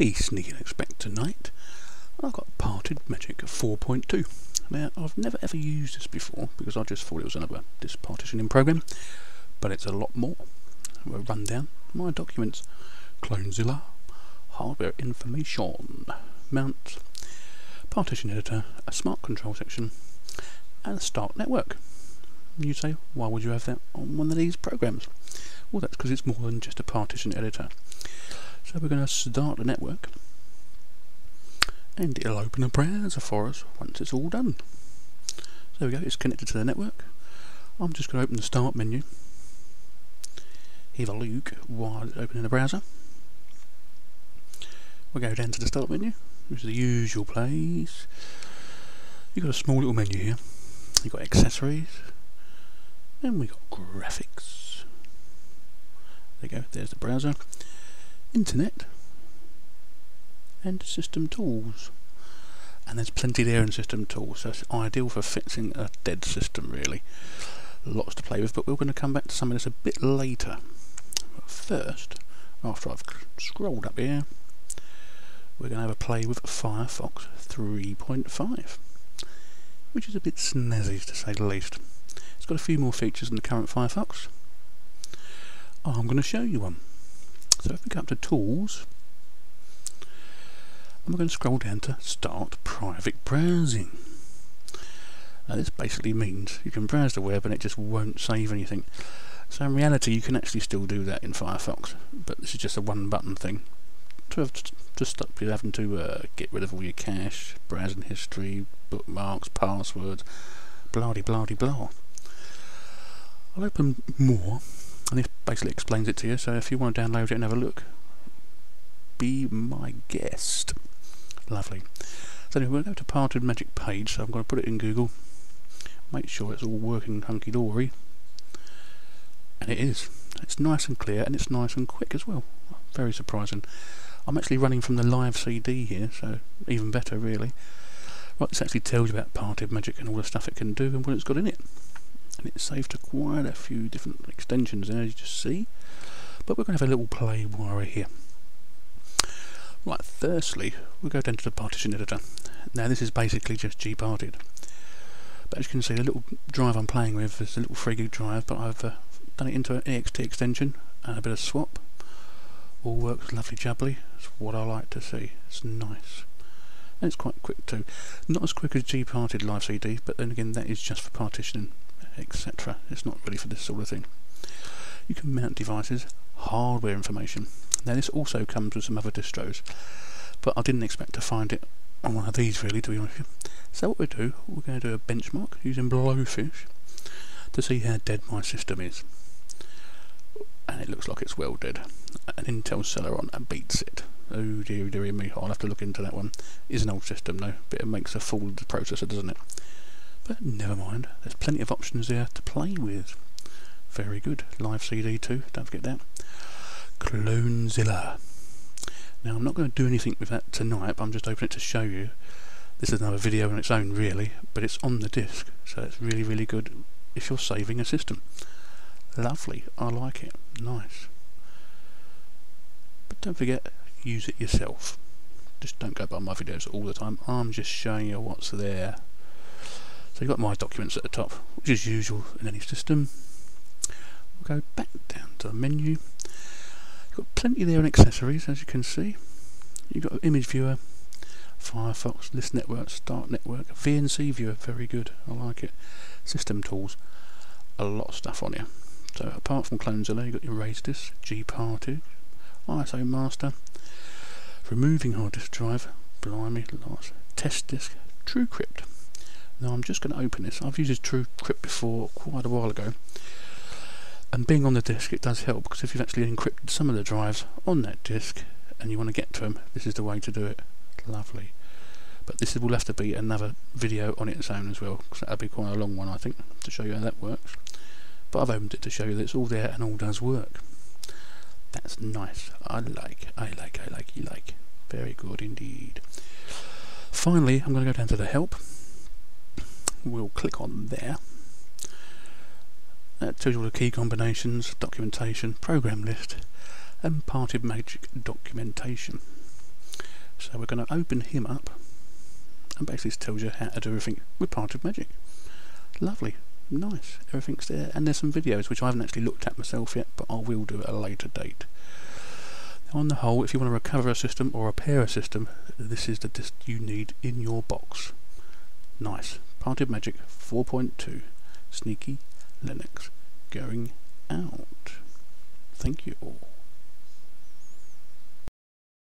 Hey, Sneaking Expect tonight. I've got Parted Magic 4.2. Now, I've never ever used this before because I just thought it was another disk partitioning program, but it's a lot more. We'll run down my documents. Clonezilla, hardware information, mount, partition editor, a smart control section, and start network. You say, why would you have that on one of these programs? Well, that's because it's more than just a partition editor. So we're going to start the network and it'll open a browser for us once it's all done. So there we go, it's connected to the network. I'm just going to open the start menu, have a look while it's opening the browser. We'll go down to the start menu, which is the usual place. You've got a small little menu here. You've got accessories, and we've got graphics. There you go, there's the browser internet and system tools. And there's plenty there in system tools. So it's ideal for fixing a dead system really. Lots to play with but we're going to come back to some of this a bit later. But first after I've scrolled up here we're going to have a play with Firefox 3.5 which is a bit snazzy to say the least. It's got a few more features than the current Firefox. I'm going to show you one so if we go up to Tools, and we're going to scroll down to Start Private Browsing. Now this basically means you can browse the web and it just won't save anything. So in reality you can actually still do that in Firefox, but this is just a one button thing to, to stop you having to uh, get rid of all your cache, browsing history, bookmarks, passwords, blah de blah de blah. I'll open more and this basically explains it to you so if you want to download it and have a look be my guest. Lovely. So anyway we'll go to parted magic page so I'm going to put it in Google. Make sure it's all working hunky-dory. And it is. It's nice and clear and it's nice and quick as well. Very surprising. I'm actually running from the live CD here so even better really. Right this actually tells you about parted magic and all the stuff it can do and what it's got in it and it's saved to quite a few different extensions there as you just see? But we're going to have a little play while we're here. Right firstly we'll go down to the partition editor. Now this is basically just gparted but as you can see the little drive I'm playing with is a little 3 gig drive but I've uh, done it into an ext extension and a bit of swap. All works lovely jubbly. It's what I like to see. It's nice. And it's quite quick too. Not as quick as gparted live CD but then again that is just for partitioning etc. It's not really for this sort of thing. You can mount devices, hardware information. Now this also comes with some other distros, but I didn't expect to find it on one of these really, to be honest with you. So what we do, we're going to do a benchmark using Blowfish to see how dead my system is. And it looks like it's well dead. An Intel Celeron beats it. Oh dear, dear me, I'll have to look into that one. Is an old system though, but it makes a fool of the processor, doesn't it? But never mind, there's plenty of options there to play with. Very good. Live CD too, don't forget that. Clonezilla. Now I'm not going to do anything with that tonight, but I'm just opening it to show you. This is another video on its own really, but it's on the disk, so it's really really good if you're saving a system. Lovely, I like it, nice. But don't forget, use it yourself. Just don't go by my videos all the time, I'm just showing you what's there. So you've got my documents at the top, which is usual in any system. We'll go back down to the menu. You've got plenty there in accessories, as you can see. You've got image viewer, Firefox, list network, start network, VNC viewer, very good, I like it. System tools, a lot of stuff on here. So apart from Clonezilla, you've got your erase disk, gparted, ISO master, removing hard disk drive, blimey, last, test disk, TrueCrypt. Now I'm just going to open this. I've used TrueCrypt before quite a while ago. And being on the disk it does help because if you've actually encrypted some of the drives on that disk and you want to get to them, this is the way to do it. Lovely. But this will have to be another video on its own as well because that'll be quite a long one I think to show you how that works. But I've opened it to show you that it's all there and all does work. That's nice. I like, I like, I like, you like. Very good indeed. Finally, I'm going to go down to the help we'll click on there. That tells you all the key combinations, documentation, program list, and parted magic documentation. So we're going to open him up and basically tells you how to do everything with Parted Magic. Lovely, nice, everything's there. And there's some videos which I haven't actually looked at myself yet, but I will do at a later date. On the whole, if you want to recover a system or repair a system, this is the disc you need in your box. Nice. Parted Magic 4.2 Sneaky Linux going out. Thank you all.